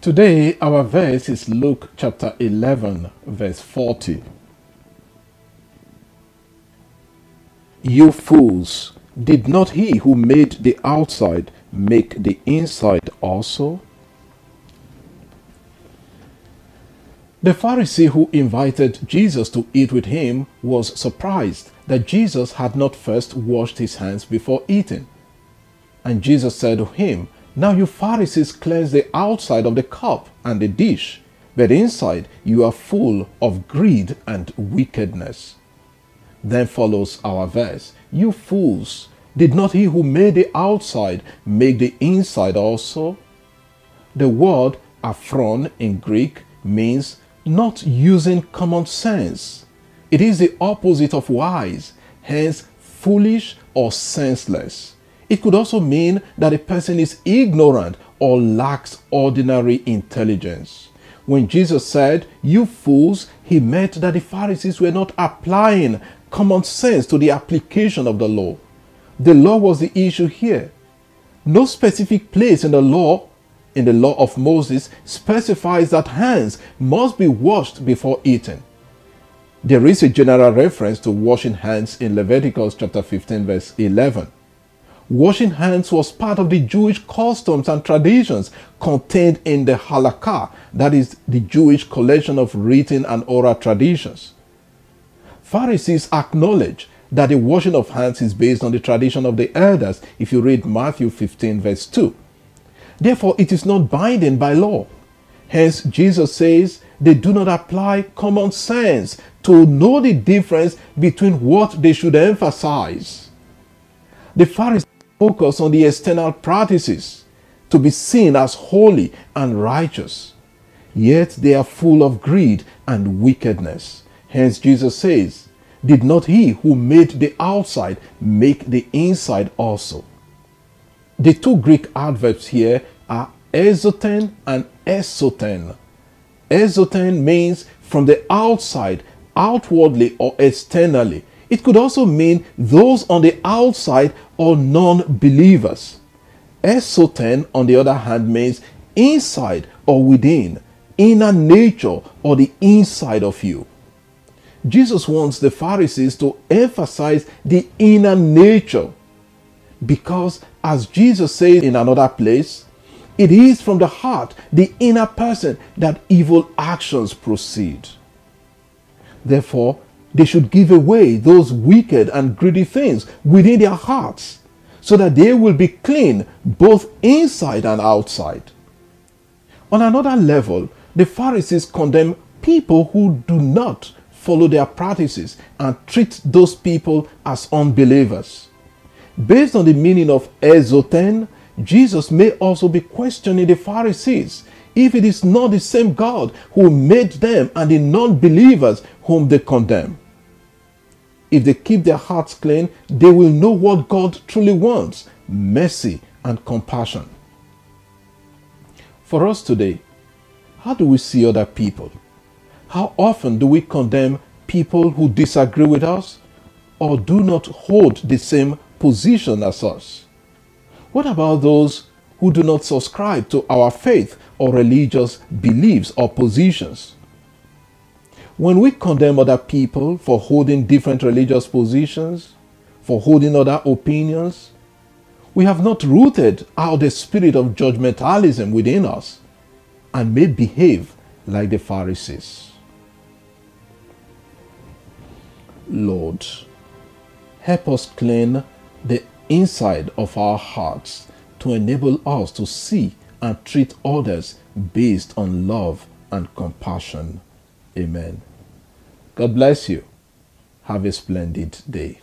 Today, our verse is Luke chapter 11, verse 40. You fools, did not he who made the outside make the inside also? The Pharisee who invited Jesus to eat with him was surprised that Jesus had not first washed his hands before eating. And Jesus said to him, Now you Pharisees cleanse the outside of the cup and the dish, but inside you are full of greed and wickedness. Then follows our verse You fools, did not he who made the outside make the inside also? The word aphron in Greek means not using common sense. It is the opposite of wise, hence foolish or senseless. It could also mean that a person is ignorant or lacks ordinary intelligence. When Jesus said, You fools, he meant that the Pharisees were not applying common sense to the application of the law. The law was the issue here. No specific place in the law, in the law of Moses, specifies that hands must be washed before eating. There is a general reference to washing hands in Leviticus chapter 15, verse 11. Washing hands was part of the Jewish customs and traditions contained in the Halakha, that is, the Jewish collection of written and oral traditions. Pharisees acknowledge that the washing of hands is based on the tradition of the elders, if you read Matthew 15, verse 2. Therefore, it is not binding by law. Hence, Jesus says they do not apply common sense to know the difference between what they should emphasize. The Pharisees focus on the external practices to be seen as holy and righteous, yet they are full of greed and wickedness. Hence, Jesus says, Did not he who made the outside make the inside also? The two Greek adverbs here are exoten and esoten. Exoten means from the outside, outwardly or externally. It could also mean those on the outside or non believers. Esoten, on the other hand, means inside or within, inner nature or the inside of you. Jesus wants the Pharisees to emphasize the inner nature because, as Jesus says in another place, it is from the heart, the inner person, that evil actions proceed. Therefore, they should give away those wicked and greedy things within their hearts so that they will be clean both inside and outside. On another level, the Pharisees condemn people who do not follow their practices and treat those people as unbelievers. Based on the meaning of exoten, Jesus may also be questioning the Pharisees if it is not the same God who made them and the non believers whom they condemn. If they keep their hearts clean, they will know what God truly wants mercy and compassion. For us today, how do we see other people? How often do we condemn people who disagree with us or do not hold the same position as us? What about those who do not subscribe to our faith or religious beliefs or positions? When we condemn other people for holding different religious positions, for holding other opinions, we have not rooted out the spirit of judgmentalism within us and may behave like the Pharisees. Lord, help us clean the inside of our hearts to enable us to see and treat others based on love and compassion. Amen. God bless you. Have a splendid day.